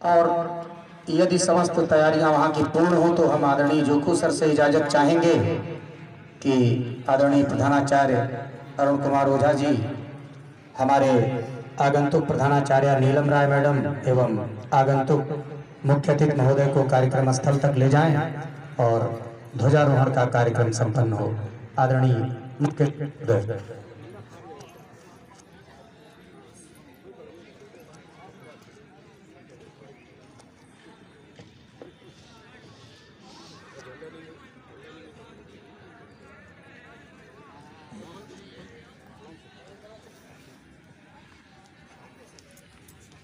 और यदि समस्त तैयारियाँ वहाँ की पूर्ण हो तो हम आदरणीय जोखू सर से इजाज़त चाहेंगे कि आदरणीय प्रधानाचार्य अरुण कुमार ओझा जी, हमारे आगंतुक प्रधानाचार्य नीलम राय मैडम एवं आगंतुक मुख्य अतिथि महोदय को कार्यक्रम स्थल तक ले जाएँ और ध्वजारोहण का कार्यक्रम संपन्न हो। आदरणीय मुख्य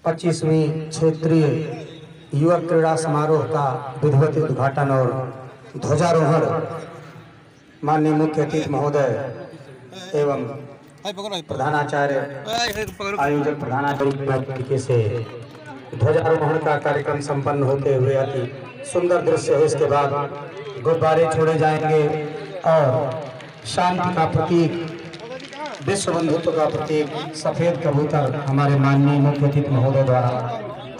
पच्चीसवीं क्षेत्रीय युवक क्रीड़ा समारोह का विधिवत उद्घाटन और ध्वजारोहण माननीय मुख्य अतिथि महोदय एवं प्रधानाचार्य, आयोजक प्रधानाचार्य से ध्वजारोहण का कार्यक्रम संपन्न होते हुए अति सुंदर दृश्य है। इसके बाद गुब्बारे छोड़े जाएँगे और शांति का प्रतीक विश्व बंधुत्व का प्रतीक सफ़ेद कबूतर हमारे माननीय मुख्य अतिथि महोदय द्वारा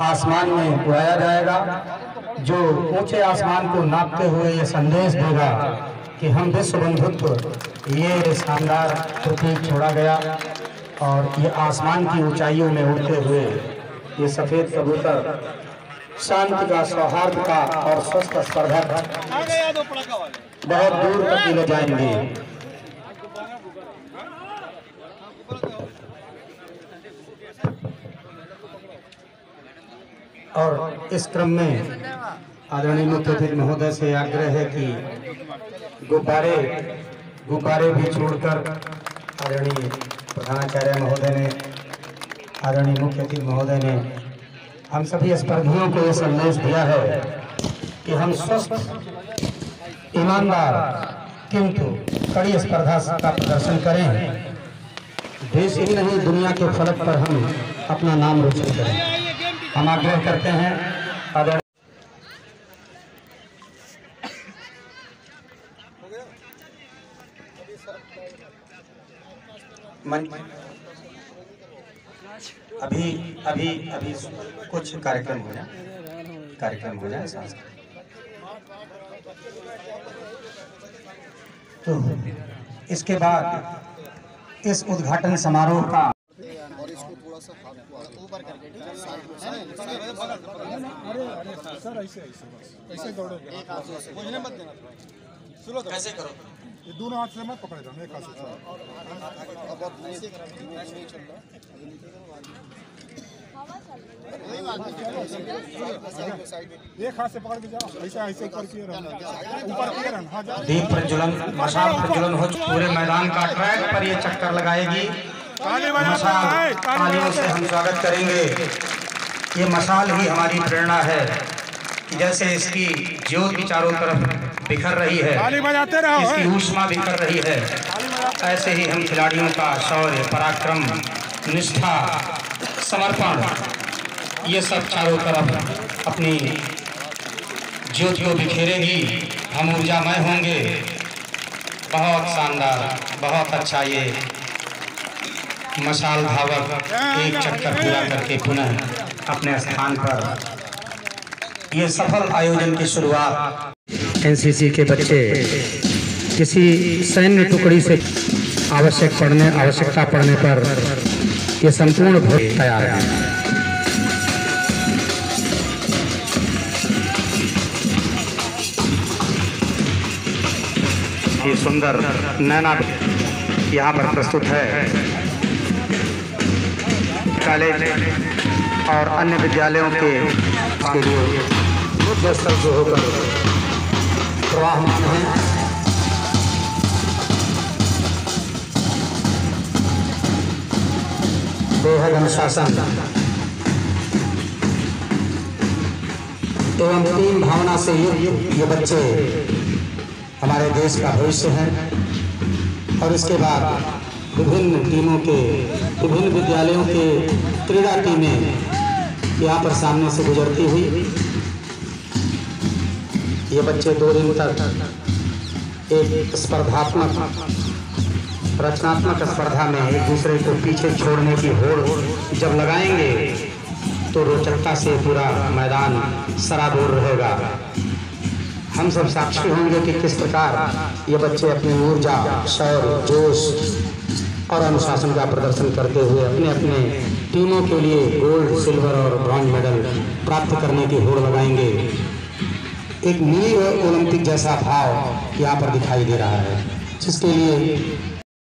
आसमान में उड़ाया जाएगा। जो ऊँचे आसमान को नापते हुए ये संदेश देगा कि हम विश्व बंधुत्व ये शानदार प्रतीक छोड़ा गया और ये आसमान की ऊंचाइयों में उड़ते हुए ये सफ़ेद कबूतर शांति का, सौहार्द का और स्वस्थ स्पर्धा का बहुत दूर तक ले जाएँगे। और इस क्रम में आदरणीय मुख्य अतिथि महोदय से आग्रह है कि गुब्बारे गुब्बारे भी छोड़कर आदरणीय प्रधानाचार्य महोदय ने, आदरणीय मुख्य अतिथि महोदय ने हम सभी स्पर्धियों को यह संदेश दिया है कि हम स्वस्थ, ईमानदार, किंतु कड़ी स्पर्धा का प्रदर्शन करें। देश ही नहीं, दुनिया के फलक पर हम अपना नाम रोशन करें। हम आग्रह करते हैं आदरणीय मन अभी अभी अभी कुछ कार्यक्रम हो जाए। कार्यक्रम हो जाए तो इसके बाद इस उद्घाटन समारोह का थोड़ा सा हाथ को ऊपर करके ठीक है? साइड सर ऐसे ऐसे बस। ऐसे दौड़ो। एक हाथ से मुझे मत देना। सुनो तो। कैसे करो? ये दोनों हाथ से मत पकड़े जाओ एक हाथ से। चलो अब अब ऐसे करो मैच नहीं चल रहा। साइड में एक हाथ से पकड़ के जाओ। ऐसे ऐसे ऊपर किए रहना। ऊपर किए रहना। हाँ दीप प्रज्वलन मशाल प्रज्वलन हो पूरे मैदान का ट्रैक पर ये चक्कर लगाएगी। मशाल तालियों से हम स्वागत करेंगे। ये मशाल ही हमारी प्रेरणा है कि जैसे इसकी ज्योति चारों तरफ़ बिखर रही है इसकी। ऊष्मा बिखर रही है। ऐसे ही हम खिलाड़ियों का शौर्य पराक्रम निष्ठा समर्पण ये सब चारों तरफ़ अपनी ज्योति को बिखेरेगी। हम ऊर्जामय होंगे। बहुत शानदार बहुत अच्छा ये मशाल धावक एक चक्कर पूरा करके पुनः अपने स्थान पर ये सफल आयोजन की शुरुआत एनसीसी के बच्चे किसी सैन्य टुकड़ी से आवश्यक पड़ने आवश्यकता पड़ने पर ये संपूर्ण भोग तैयार है। ये सुंदर नैना यहाँ पर प्रस्तुत है। कॉलेज और अन्य विद्यालयों के के लिए होकर हैं। बेहद अनुशासन एवं टीम भावना से युक्त ये बच्चे हमारे देश का भविष्य है और इसके बाद विभिन्न टीमों के, विभिन्न विद्यालयों के क्रीड़ा टीमें यहाँ पर सामने से गुजरती हुई। ये बच्चे दो दिन तक एक स्पर्धात्मक, रचनात्मक स्पर्धा में एक दूसरे को पीछे छोड़ने की होड़ जब लगाएँगे तो रोचकता से पूरा मैदान सराबोर रहेगा। हम सब साक्षी होंगे कि किस प्रकार ये बच्चे अपनी ऊर्जा, शौर्य, जोश और अनुशासन का प्रदर्शन करते हुए अपने अपने टीमों के लिए गोल्ड सिल्वर और ब्रॉन्ज मेडल प्राप्त करने की होड़ लगाएँगे। एक मिनी ओलंपिक जैसा भाव यहाँ पर दिखाई दे रहा है, जिसके लिए